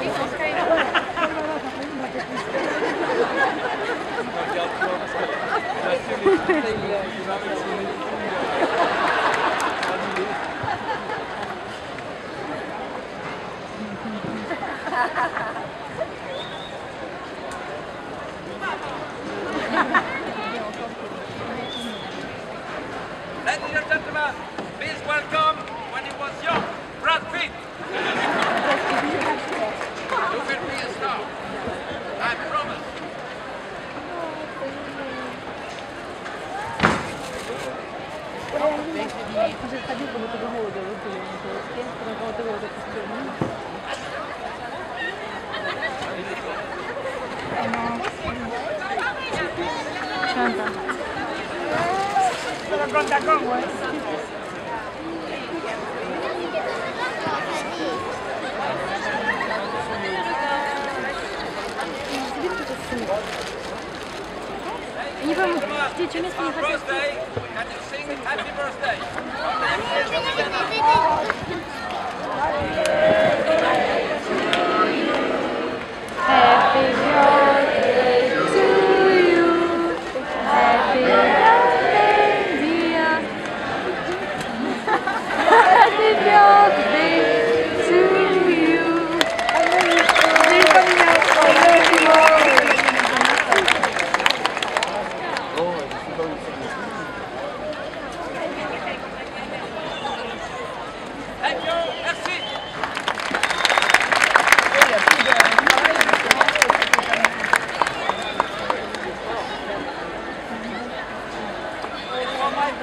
Ladies and gentlemen, please welcome Pero con tacón, güey. Не помню, ты что, место не хотел? Happy birthday!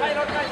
ให้รถให้